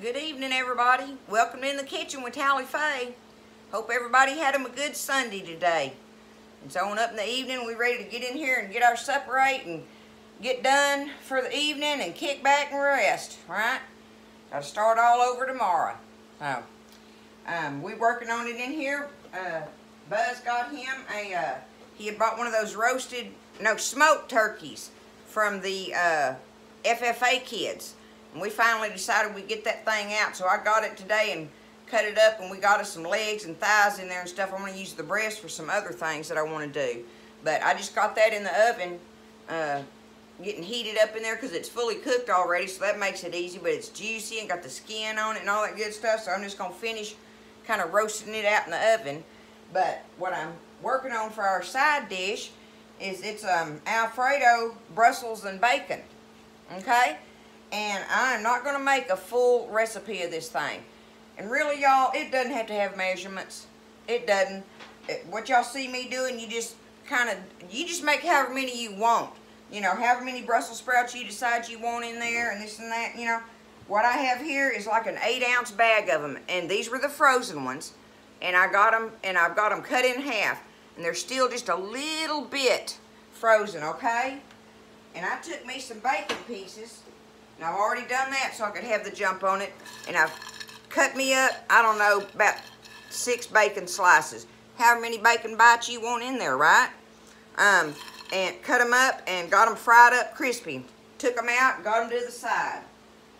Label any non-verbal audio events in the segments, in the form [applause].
Good evening, everybody. Welcome in the kitchen with Talli Faye. Hope everybody had them a good Sunday today. It's on up in the evening. We ready to get in here and get our supper ate and get done for the evening and kick back and rest, right? Got to start all over tomorrow. So, um, we working on it in here. Uh, Buzz got him a, uh, he had bought one of those roasted, no, smoked turkeys from the uh, FFA kids. And we finally decided we'd get that thing out. So I got it today and cut it up and we got us some legs and thighs in there and stuff. I'm going to use the breast for some other things that I want to do. But I just got that in the oven, uh, getting heated up in there because it's fully cooked already. So that makes it easy. But it's juicy and got the skin on it and all that good stuff. So I'm just going to finish kind of roasting it out in the oven. But what I'm working on for our side dish is it's um, Alfredo, Brussels, and bacon. Okay? And I'm not going to make a full recipe of this thing. And really, y'all, it doesn't have to have measurements. It doesn't. It, what y'all see me doing, you just kind of, you just make however many you want. You know, however many Brussels sprouts you decide you want in there and this and that, you know. What I have here is like an eight ounce bag of them. And these were the frozen ones. And I got them, and I've got them cut in half. And they're still just a little bit frozen, okay? And I took me some bacon pieces and I've already done that so I could have the jump on it. And I've cut me up, I don't know, about six bacon slices. However many bacon bites you want in there, right? Um, and cut them up and got them fried up crispy. Took them out, got them to the side.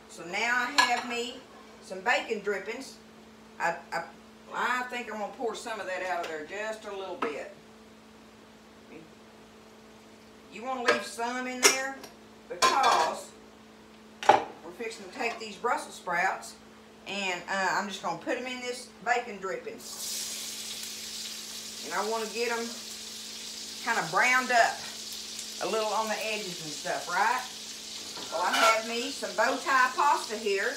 So now I have me some bacon drippings. I, I, I think I'm going to pour some of that out of there just a little bit. You want to leave some in there because we're fixing to take these Brussels sprouts and uh, I'm just going to put them in this bacon dripping. And I want to get them kind of browned up a little on the edges and stuff, right? Well, I have me some bow tie pasta here.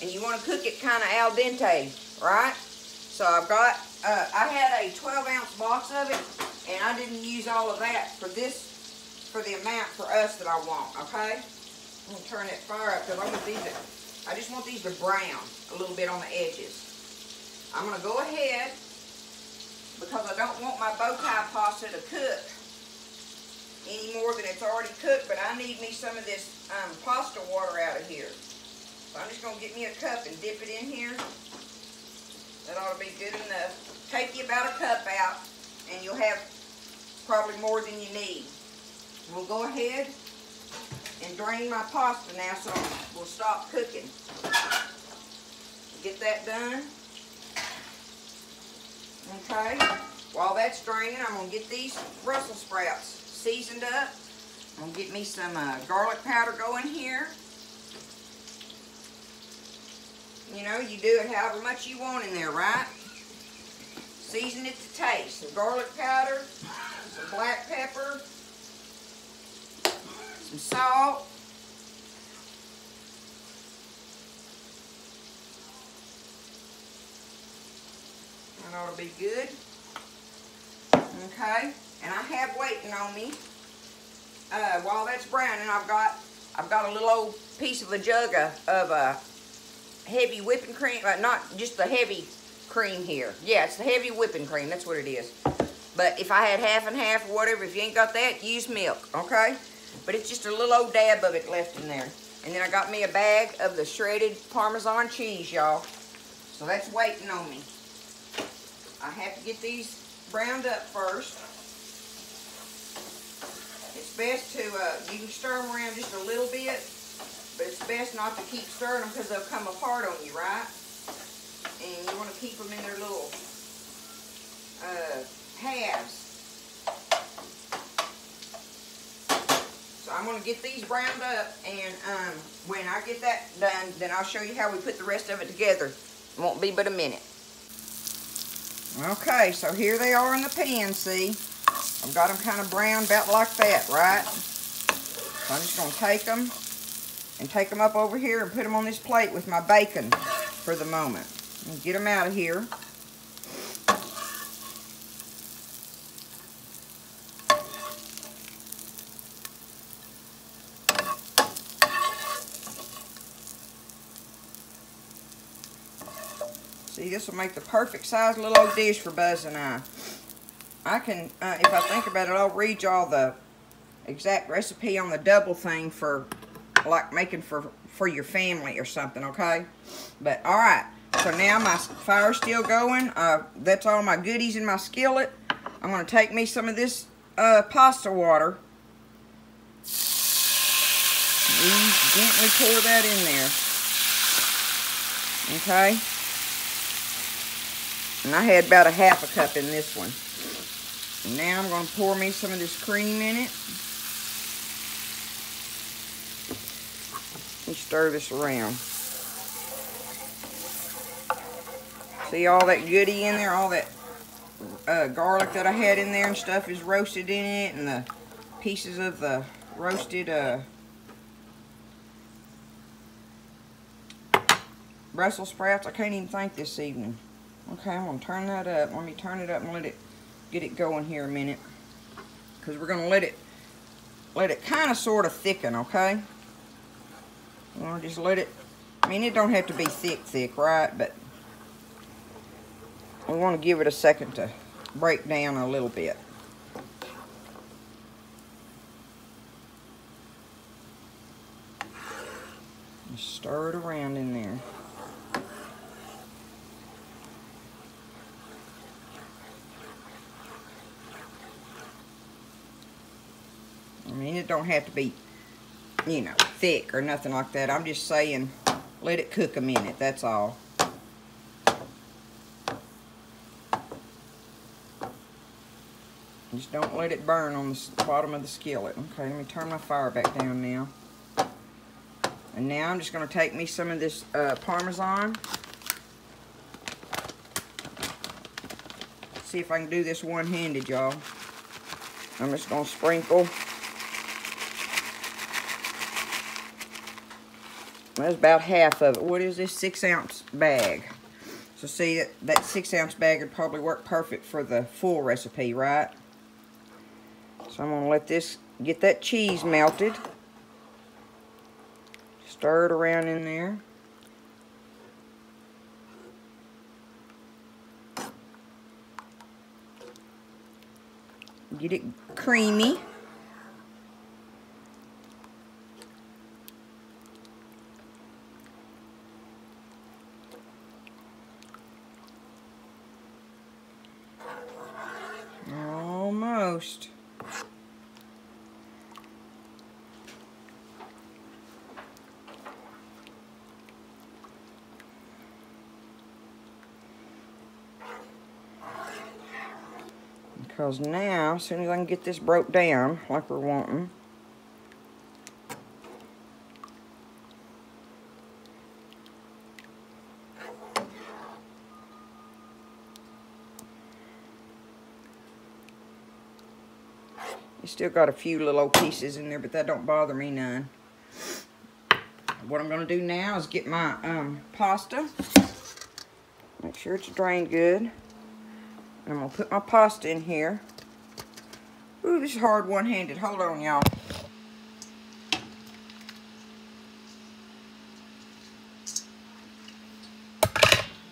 And you want to cook it kind of al dente, right? So I've got, uh, I had a 12 ounce box of it. And I didn't use all of that for this, for the amount for us that I want, okay? I'm going to turn that fire up because I want these to, I just want these to brown a little bit on the edges. I'm going to go ahead because I don't want my bow tie pasta to cook any more than it's already cooked, but I need me some of this um, pasta water out of here. So I'm just going to get me a cup and dip it in here. That ought to be good enough. Take you about a cup out, and you'll have probably more than you need. We'll go ahead and drain my pasta now so we'll stop cooking. Get that done. Okay. While that's draining, I'm going to get these Brussels sprouts seasoned up. I'm going to get me some uh, garlic powder going here. You know, you do it however much you want in there, right? Season it to taste. Some garlic powder, some black pepper, some salt. That ought to be good. Okay, and I have waiting on me. Uh, while that's browning, I've got I've got a little old piece of a jug of, of uh, heavy whipping cream, uh, not just the heavy cream here. Yeah, it's the heavy whipping cream. That's what it is. But if I had half and half or whatever, if you ain't got that, use milk, okay? But it's just a little old dab of it left in there. And then I got me a bag of the shredded Parmesan cheese, y'all. So that's waiting on me. I have to get these browned up first. It's best to, uh, you can stir them around just a little bit, but it's best not to keep stirring them because they'll come apart on you, right? And you want to keep them in their little uh, halves. So I'm going to get these browned up, and um, when I get that done, then I'll show you how we put the rest of it together. It won't be but a minute. Okay, so here they are in the pan, see? I've got them kind of brown about like that, right? So I'm just going to take them and take them up over here and put them on this plate with my bacon for the moment. And get them out of here. See, this will make the perfect size little old dish for Buzz and I. I can, uh, if I think about it, I'll read y'all the exact recipe on the double thing for, like, making for, for your family or something, okay? But, all right. So now my fire's still going. Uh, that's all my goodies in my skillet. I'm going to take me some of this uh, pasta water. Ease, gently pour that in there. Okay? And I had about a half a cup in this one. And now I'm going to pour me some of this cream in it. And stir this around. See all that goody in there, all that uh, garlic that I had in there and stuff is roasted in it, and the pieces of the roasted uh, Brussels sprouts. I can't even think this evening. Okay, I'm going to turn that up. Let me turn it up and let it get it going here a minute. Because we're going to let it let it kind of sort of thicken, okay? we to just let it, I mean, it don't have to be thick, thick, right? But we want to give it a second to break down a little bit. Just stir it around in there. I mean, it don't have to be, you know, thick or nothing like that. I'm just saying, let it cook a minute, that's all. Just don't let it burn on the bottom of the skillet. Okay, let me turn my fire back down now. And now I'm just going to take me some of this uh, Parmesan. See if I can do this one-handed, y'all. I'm just going to sprinkle. That's about half of it. What is this? Six ounce bag. So see, that, six ounce bag would probably work perfect for the full recipe, right? So I'm to let this, get that cheese melted. Stir it around in there. Get it creamy. Almost. Because now, as soon as I can get this broke down like we're wanting, You still got a few little pieces in there, but that don't bother me none. What I'm going to do now is get my um, pasta. Make sure it's drained good. I'm going to put my pasta in here. Ooh, this is hard one-handed. Hold on, y'all.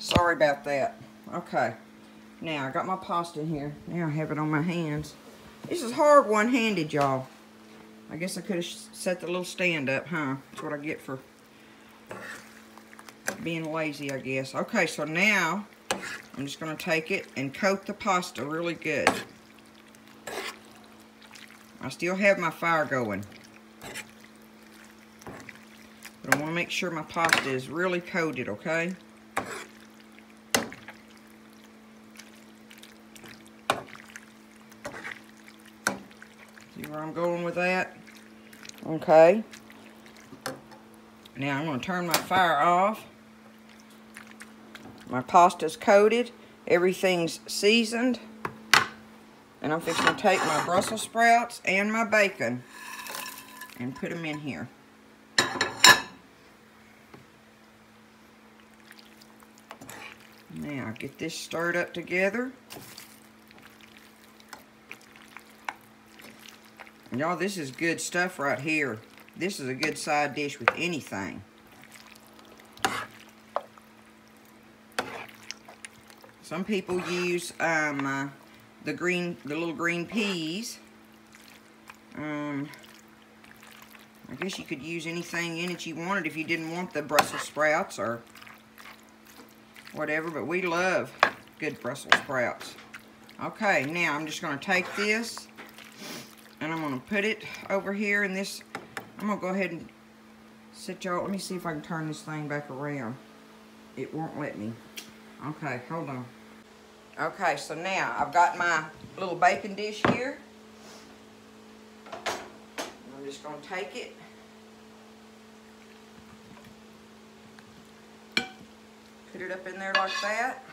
Sorry about that. Okay. Now, I got my pasta in here. Now I have it on my hands. This is hard one-handed, y'all. I guess I could have set the little stand up, huh? That's what I get for being lazy, I guess. Okay, so now I'm just going to take it and coat the pasta really good. I still have my fire going. But I want to make sure my pasta is really coated, okay? I'm going with that? Okay. Now I'm going to turn my fire off. My pasta's coated. Everything's seasoned. And I'm fixing to take my Brussels sprouts and my bacon and put them in here. Now, get this stirred up together. Y'all, this is good stuff right here. This is a good side dish with anything. Some people use um, uh, the green, the little green peas. Um, I guess you could use anything in it you wanted if you didn't want the Brussels sprouts or whatever, but we love good Brussels sprouts. Okay, now I'm just going to take this and I'm going to put it over here in this. I'm going to go ahead and set y'all. Let me see if I can turn this thing back around. It won't let me. Okay, hold on. Okay, so now I've got my little baking dish here. I'm just going to take it. Put it up in there like that.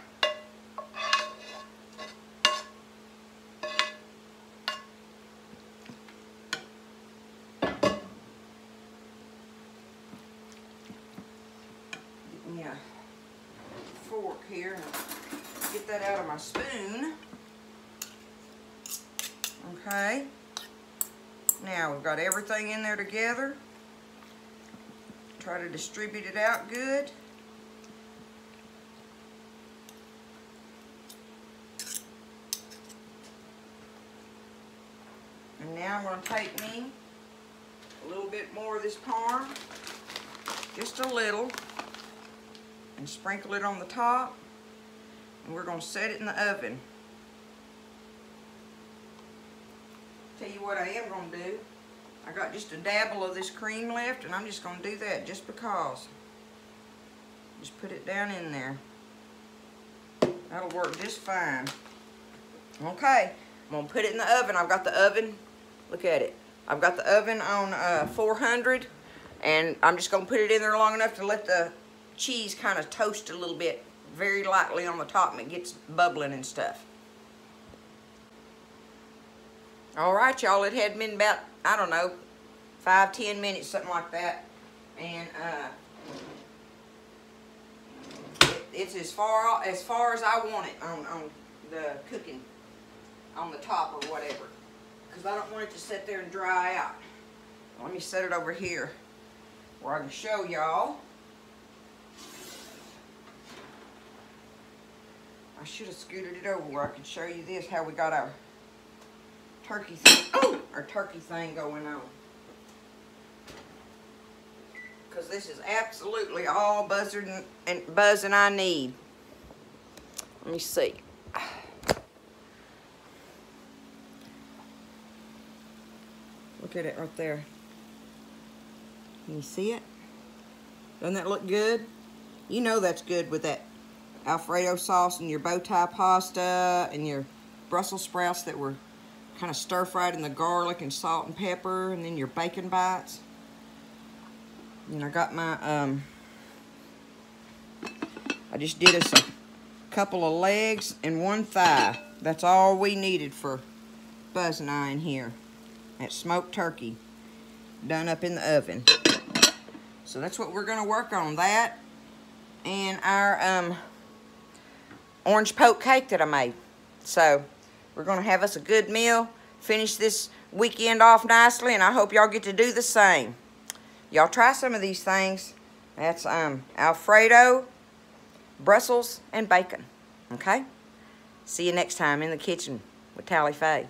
Get me a fork here and get that out of my spoon. Okay. Now we've got everything in there together. Try to distribute it out good. And now I'm going to take me a little bit more of this parm, just a little, and sprinkle it on the top. And we're going to set it in the oven. Tell you what I am going to do. I got just a dabble of this cream left, and I'm just going to do that just because. Just put it down in there. That'll work just fine. Okay, I'm going to put it in the oven. I've got the oven, look at it. I've got the oven on uh, 400, and I'm just going to put it in there long enough to let the cheese kind of toast a little bit very lightly on the top and it gets bubbling and stuff. All right, y'all, it had been about, I don't know, five, ten minutes, something like that. And uh, it, it's as far as far as I want it on, on the cooking, on the top or whatever. Because I don't want it to sit there and dry out. Let me set it over here where I can show y'all. I should have scooted it over where I could show you this, how we got our turkey thing, [coughs] oh, our turkey thing going on. Because this is absolutely all buzzing and buzzing I need. Let me see. [sighs] Look at it right there. Can you see it? Doesn't that look good? You know that's good with that Alfredo sauce and your bow tie pasta and your Brussels sprouts that were kind of stir fried in the garlic and salt and pepper and then your bacon bites. And I got my, um, I just did us a couple of legs and one thigh. That's all we needed for Buzz and I in here. That smoked turkey done up in the oven. So that's what we're going to work on. That and our um, orange poke cake that I made. So we're going to have us a good meal, finish this weekend off nicely, and I hope y'all get to do the same. Y'all try some of these things. That's um, Alfredo, Brussels, and bacon. Okay? See you next time in the kitchen with Talli Faye.